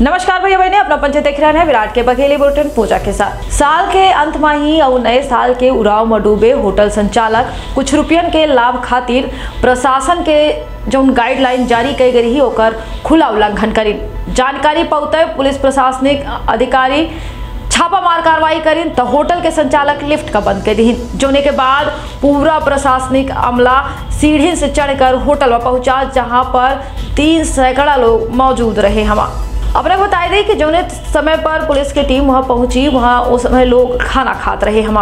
नमस्कार भैया, बहने, अपना पंच देख रहे हैं विराट के बघेली बुलेटिन पूजा के साथ। साल के अंत में ही और नए साल के उड़ाव में डूबे होटल संचालक कुछ रुपयन के लाभ खातिर प्रशासन के जो गाइडलाइन जारी कई गई ओकर खुला उल्लंघन करी। जानकारी पाते पुलिस प्रशासनिक अधिकारी छापामार कार्रवाई करी तो होटल के संचालक लिफ्ट का बंद कर दी जोने के बाद पूरा प्रशासनिक अमला सीढ़ी से चढ़कर होटल में पहुँचा, जहाँ पर तीन सैकड़ा लोग मौजूद रहे हवा अपने बताई दी कि जोने समय पर पुलिस की टीम वहाँ पहुँची, वहाँ उस समय लोग खाना खाते रहे। हम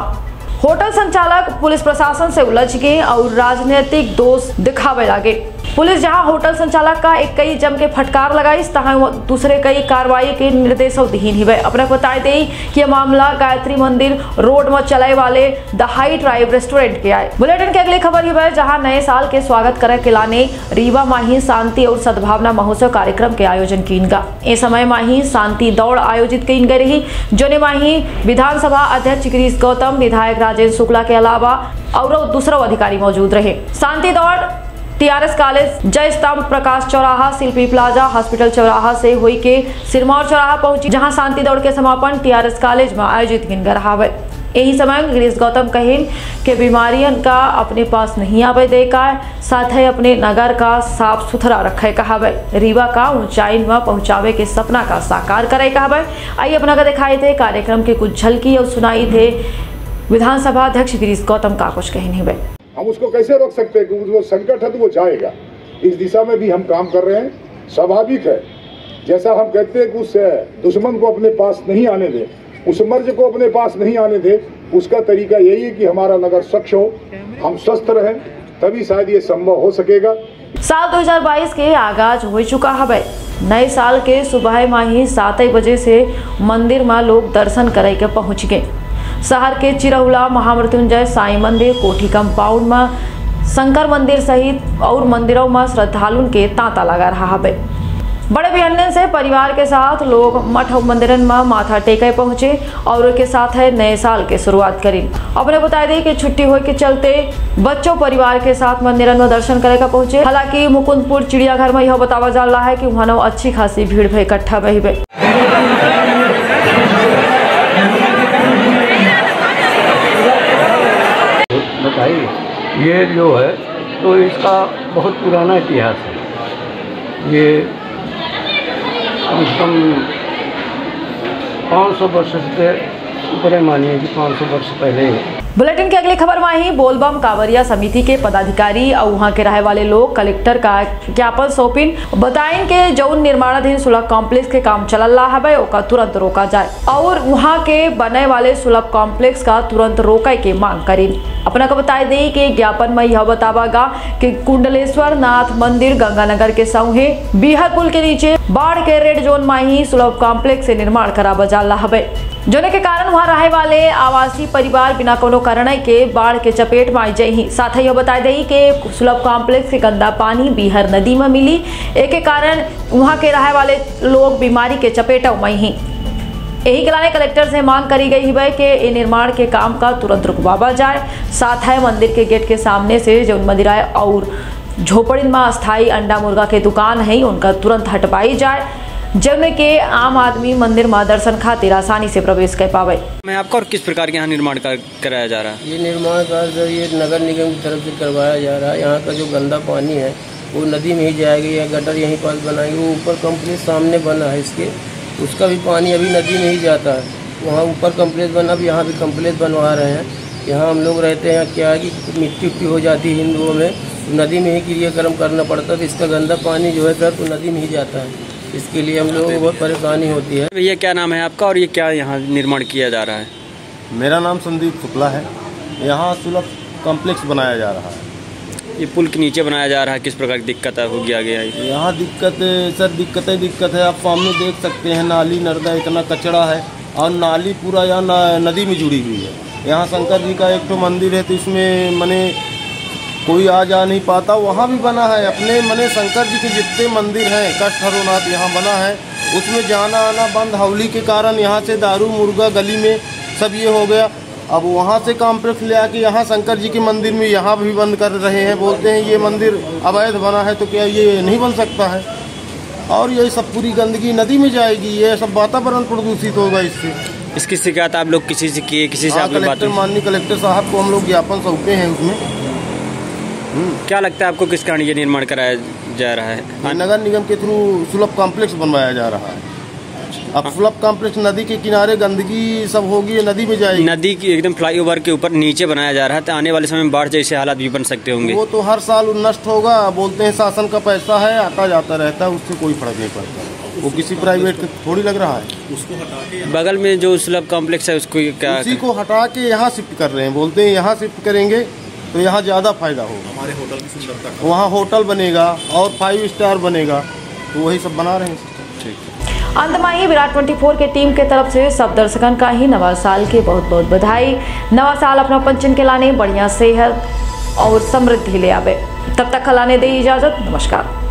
होटल संचालक, पुलिस प्रशासन से उलझ गए और राजनीतिक दोष दिखावे लगे। पुलिस जहाँ होटल संचालक का एक कई जम के फटकार लगाई, तहां दूसरे कई कार्रवाई के निर्देश दीन ही अपने बताए दे कि यह मामला गायत्री मंदिर रोड में चलाए वाले द हाई ट्राइब रेस्टोरेंट के आए। बुलेटिन की अगली खबर ही, जहाँ नए साल के स्वागत करे के लाने रीवा, माही, शांति और सद्भावना महोत्सव कार्यक्रम के आयोजन की इनका इस समय माही, शांति दौड़ आयोजित की गई रही। जोने माही विधानसभा अध्यक्ष गिरीश गौतम, विधायक राजेंद्र शुक्ला के अलावा और दूसरा अधिकारी मौजूद रहे। शांति दौड़ टीआरएस कॉलेज जय स्तंभ प्रकाश चौराहा, शिल्पी प्लाजा, हॉस्पिटल चौराहा से हुई के सिरमौर चौराहा पहुँची, जहाँ शांति दौड़ के समापन टीआरएस कॉलेज में आयोजित किन रहा यही समय गिरीश गौतम कहिन के बीमारियन का अपने पास नहीं आवे दे का साथ ही अपने नगर का साफ़ सुथरा रखे कहावे। रीवा का ऊंचाई में पहुंचावे के सपना का साकार करे कहावे। आइए अपना का दिखाए थे कार्यक्रम के कुछ झलकी और सुनाई थे विधानसभा अध्यक्ष गिरीश गौतम का कुछ कहने है हम उसको कैसे रोक सकते हैं? क्योंकि वो संकट है तो वो जाएगा। इस दिशा में भी हम काम कर रहे हैं। स्वाभाविक है। जैसा हम कहते हैं कि उस दुश्मन को अपने पास नहीं आने दें। उस मर्ज को अपने पास नहीं आने दें। उसका तरीका यही है कि हमारा नगर स्वच्छ हो। हम स्वस्थ रहें। तभी शायद ये संभव हो सकेगा। साल 2022 के आगाज़ हो चुका है भाई। नए साल के सुबह में ही सात बजे से मंदिर में लोग दर्शन करे के पहुँच गए। शहर के चिरौला, महामृत्युंजय, साई मंदिर, कोठी कंपाउंड में शंकर मंदिर सहित और मंदिरों में श्रद्धालुओं के तांता लगा रहा है। बड़े व्यंजन से परिवार के साथ लोग मठ और मंदिरन में माथा टेके पहुँचे और के साथ है नए साल के शुरुआत करी। अपने बता दी कि छुट्टी हो के चलते बच्चों परिवार के साथ मंदिरन में दर्शन करे का पहुँचे। हालाँकि मुकुंदपुर चिड़ियाघर में यह बतावा जा रहा है कि वहाँ अच्छी खासी भीड़ भी इकट्ठा बही ये जो है तो इसका बहुत पुराना इतिहास है। ये कम से कम पाँच सौ वर्ष से ऊपर मानिए कि पाँच सौ वर्ष पहले बुलेटिन की अगली खबर में बोलबम कांवरिया समिति के पदाधिकारी और वहाँ के रहे वाले लोग, कलेक्टर का ज्ञापन सौंपिन। बताइन के जौन निर्माणाधीन सुलभ कॉम्प्लेक्स के काम चल रहा है ओका तुरंत रोका जाए। और वहाँ के बने वाले सुलभ कॉम्प्लेक्स का तुरंत रोके के मांग करी। अपना को बताए दे कि ज्ञापन में यह बतावागा कि कुंडलेश्वर नाथ मंदिर गंगानगर के सौहे बिहार पुल के नीचे, बाढ़ के रेड जोन में ही सुलभ कॉम्प्लेक्स से निर्माण करा बजा रहा है जोने के कारण वहाँ रहे वाले आवासीय परिवार बिना कोनो कारण के बाढ़ के चपेट में आई जाई साथ ही यह बता दी कि सुलभ कॉम्प्लेक्स के गंदा पानी बिहार नदी में मिली। एक कारण वहाँ के रहे वाले लोग बीमारी के चपेट में ही यही के कलेक्टर से मांग करी गई है कि निर्माण के काम का तुरंत रुकवावा जाए। साथ है मंदिर के गेट के सामने से जो मंदिराए और झोपड़ी में अस्थायी अंडा मुर्गा के दुकान है उनका तुरंत हटवाई जाए। जब के आम आदमी मंदिर में दर्शन खातिर आसानी से प्रवेश कर पावे। मैं आपका और किस प्रकार के यहाँ निर्माण कराया जा रहा है? ये निर्माण कार्य ये नगर निगम की तरफ़ से करवाया जा रहा है। यहाँ का जो गंदा पानी है वो नदी में ही जाएगा या गटर यहीं पास बनाएँगे वो ऊपर कम्प्लेक्स सामने बना है इसके। उसका भी पानी अभी नदी में ही जाता है। वहाँ ऊपर कम्प्लेक्स बना अब यहाँ भी कम्प्लेक्स बनवा रहे हैं। यहाँ हम लोग रहते हैं क्या है कि मिट्टी उट्टी हो जाती है हिंदुओं में नदी में ही क्रियाक्रम करना पड़ता है तो इसका गंदा पानी जो है सर तो नदी में ही जाता है। इसके लिए हम लोगों को बहुत परेशानी होती है। भैया क्या नाम है आपका और ये क्या यहाँ निर्माण किया जा रहा है? मेरा नाम संदीप शुक्ला है। यहाँ सुलभ कॉम्प्लेक्स बनाया जा रहा है। ये पुल के नीचे बनाया जा रहा है, किस प्रकार की दिक्कत हो गया गया यहाँ दिक्कत, सर, दिक्कत दिक्कतें दिक्कत है। आप सामने देख सकते हैं, नाली नर्दा इतना कचरा है और नाली पूरा यहाँ नदी में जुड़ी हुई है। यहाँ शंकर जी का एक तो मंदिर है तो इसमें मैंने कोई आ जा नहीं पाता। वहाँ भी बना है, अपने मने शंकर जी के जितने मंदिर हैं, कष्ट हरोनाथ यहाँ बना है। उसमें जाना आना बंद, हवली के कारण यहाँ से दारू, मुर्गा, गली में सब ये हो गया। अब वहाँ से कॉम्प्लेक्स ले आके यहाँ शंकर जी के मंदिर में यहाँ भी बंद कर रहे हैं बोलते हैं ये मंदिर अवैध बना है तो क्या ये नहीं बन सकता है? और यही सब पूरी गंदगी नदी में जाएगी ये सब वातावरण प्रदूषित होगा इससे। इसकी शिकायत आप लोग किसी से किए किसी से हाँ, बात कलेक्टर माननीय कलेक्टर साहब को हम लोग ज्ञापन सौंपे हैं उसमें। क्या लगता है आपको किस कारण ये निर्माण कराया जा रहा है? नगर निगम के थ्रू सुलभ कॉम्प्लेक्स बनवाया जा रहा है। अब सुलभ कॉम्प्लेक्स नदी के किनारे गंदगी सब होगी नदी में जाएगी। नदी की एकदम फ्लाईओवर के ऊपर नीचे बनाया जा रहा है तो आने वाले समय में बाढ़ जैसे हालात भी बन सकते होंगे। वो तो हर साल नष्ट होगा बोलते हैं शासन का पैसा है आता जाता रहता है उससे कोई फ़र्क नहीं पड़ता। वो किसी प्राइवेट का थोड़ी लग रहा है। उसको हटा बगल में जो सुलभ कॉम्प्लेक्स है उसको क्या उसी को हटा के यहाँ शिफ्ट कर रहे हैं बोलते हैं यहाँ शिफ्ट करेंगे तो यहाँ ज़्यादा फ़ायदा होगा। हमारे होटल की सुंदरता वहाँ होटल बनेगा और फाइव स्टार बनेगा तो वही सब बना रहे हैं। अंत में ही विराट 24 के टीम के तरफ़ से सब दर्शकन का ही नवा साल के बहुत बहुत बधाई। नवा साल अपना पंचन के लाने, बढ़िया सेहत और समृद्धि ले आवे। तब तक खलाने दे इजाज़त, नमस्कार।